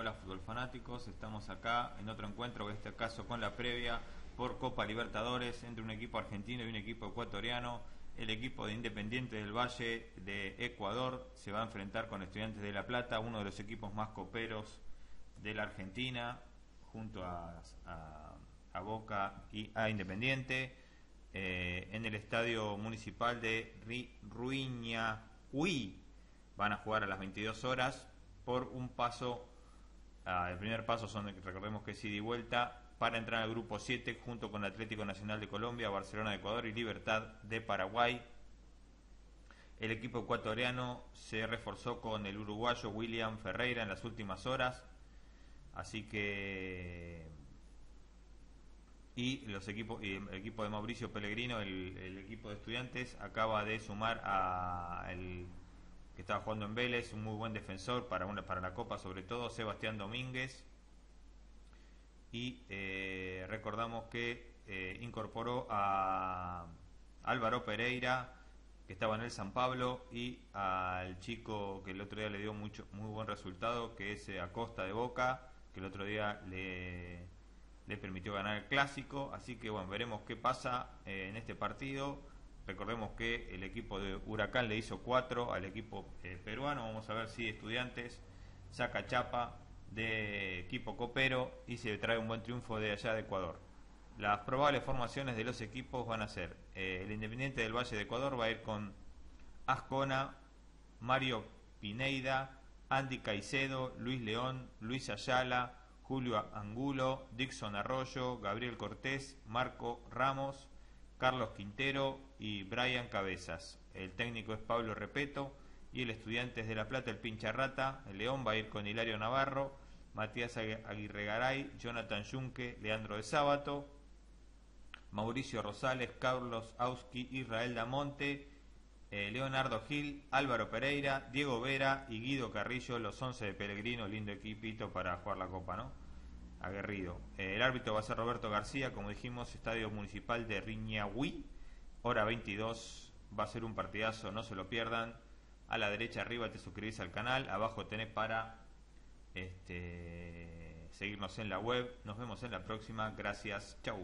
Hola fútbol fanáticos, estamos acá en otro encuentro, en este caso con la previa por Copa Libertadores entre un equipo argentino y un equipo ecuatoriano. El equipo de Independiente del Valle de Ecuador se va a enfrentar con Estudiantes de La Plata, uno de los equipos más coperos de la Argentina, junto a, Boca y a Independiente, eh, en el estadio municipal de Ruiña Uy. Van a jugar a las 22 horas por un paso Ah, el primer paso son, recordemos que es ida y vuelta, para entrar al grupo 7 junto con Atlético Nacional de Colombia, Barcelona de Ecuador y Libertad de Paraguay. El equipo ecuatoriano se reforzó con el uruguayo William Ferreira en las últimas horas. Así que. Y los equipos, el equipo de Mauricio Pellegrino, el, el equipo de estudiantes, acaba de sumar a el que estaba jugando en Vélez, un muy buen defensor para, una, para la Copa sobre todo, Sebastián Domínguez. Y eh, recordamos que eh, incorporó a Álvaro Pereira, que estaba en el San Pablo, y al chico que el otro día le dio mucho, muy buen resultado, que es eh, Acosta de Boca, que el otro día le, le permitió ganar el clásico. Así que bueno, veremos qué pasa en este partido Recordemos que el equipo de Huracán le hizo cuatro al equipo eh, peruano. Vamos a ver si Estudiantes saca chapa de equipo copero y se trae un buen triunfo de allá de Ecuador. Las probables formaciones de los equipos van a ser eh, el Independiente del Valle de Ecuador va a ir con Ascona, Mario Pineida, Andy Caicedo, Luis León, Luis Ayala, Julio Angulo, Dixon Arroyo, Gabriel Cortés, Marco Ramos, Carlos Quintero y Brian Cabezas. El técnico es Pablo Repeto y el estudiante es de La Plata, el pincha rata. El León va a ir con Hilario Navarro, Matías Aguirre Garay, Jonathan Junque, Leandro de Sábato, Mauricio Rosales, Carlos Auski, Israel Damonte, eh, Leonardo Gil, Álvaro Pereira, Diego Vera y Guido Carrillo, los 11 de Pellegrino, lindo equipito para jugar la Copa, ¿no? Aguerrido. Eh, el árbitro va a ser Roberto García, como dijimos, Estadio Municipal de Riñahui, hora 22, va a ser un partidazo, no se lo pierdan. A la derecha arriba te suscribís al canal, abajo tenés para este, seguirnos en la web. Nos vemos en la próxima, gracias, chau.